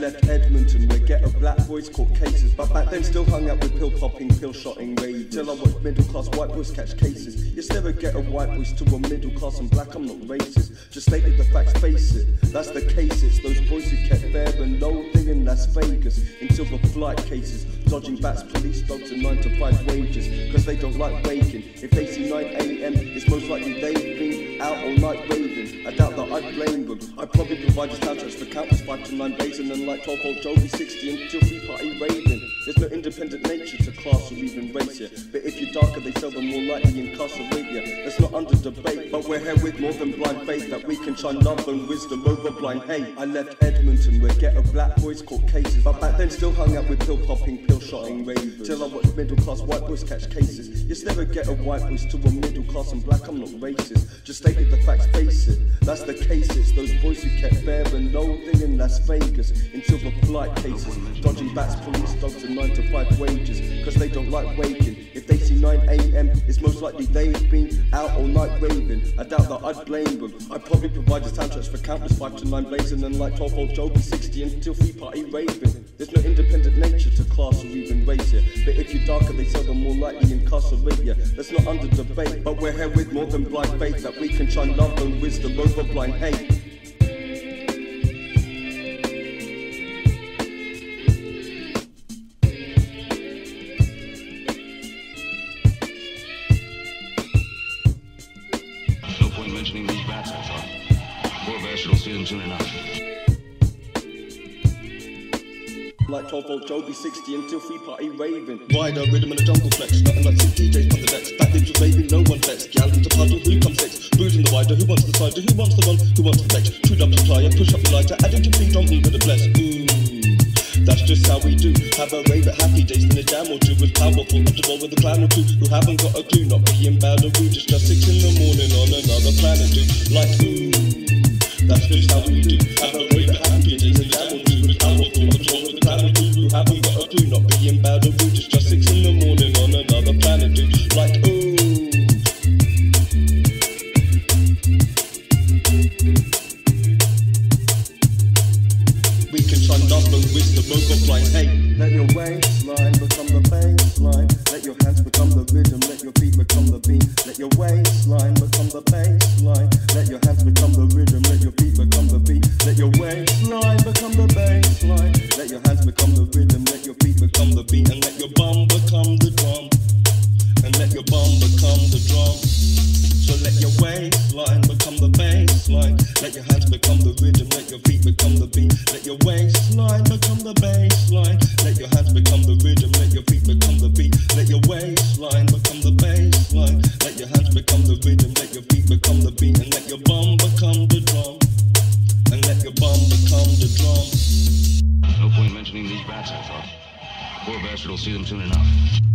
left Edmonton, where a black boys caught cases. But back then, still hung out with pill popping, pill shotting rage. Till I watched middle class white boys catch cases. You still a white boys to a middle class and black, I'm not racist. Just stated the facts, face it. That's the cases. those boys who kept fair and thing in Las Vegas. Until the flight cases, dodging bats, police dogs, and 9 to 5 wages. Cause they don't like waking. If they see 9 8 provide soundtracks for countless 5 to 9 bass and then like 12 volt Jovi 60 until free party raving. There's no independent nature to class or even race here. But if you're darker, they sell them more likely incarcerate you. That's not under debate, but we're here with more than blind faith that we can shine love and wisdom over blind hate. I left Edmonton where ghetto black boys caught cases, but back then still hung out with pill popping, pill shotting ravers. Till I watched middle class white boys catch cases. You never get a white boys to a middle class and black, I'm not racist. Just stated the facts, face it. That's the case, it's those boys who kept Fear and Loathing in Las Vegas. In silver flight cases, dodging bats, police dogs, and 9 to 5 wages. Cause they don't like waking. If they see 9 a.m., it's most likely they've been out all night raving. I doubt that I'd blame them. I'd probably provide the soundtracks for countless 5 to 9 blazing and like 12 volt Joby 60 until free party raving. There's no independent nature to class or even race here. But if you're darker, they sell them more likely incarcerate you. That's not under debate, but we're here with more than blind faith that we can shine love and wisdom over blind hate. Will see them soon enough. Like 12 volt Joby 60 until free party raving. Rider, rhythm and a jungle flex. Nothing like sick DJs on the decks. Back was raving, no one vexed. Gal into puddle, who comes next? Boozing the rider, who wants the cider? Who wants the run? Who wants the flex? True love supplier, push up the lighter. Adding to on me with a bless. Ooh. That's just how we do. Have a rave at happy days, with six in a jam or two was powerful. Up to roll with a clown or two who haven't got a clue. Not being bad or rude, it's just six in the morning on another planet, dude. Like ooh. Let your waistline become the baseline. Let your hands become the rhythm. Let your feet become the beat. Let your waistline become the baseline. Let your hands become the rhythm. Let your feet become the beat. Let your waistline become the baseline. Let your hands become the rhythm. Let your feet become the beat. And let your bum become the drum. And let your bum become the drum. No point mentioning these bats, I thought. Poor bastard will see them soon enough.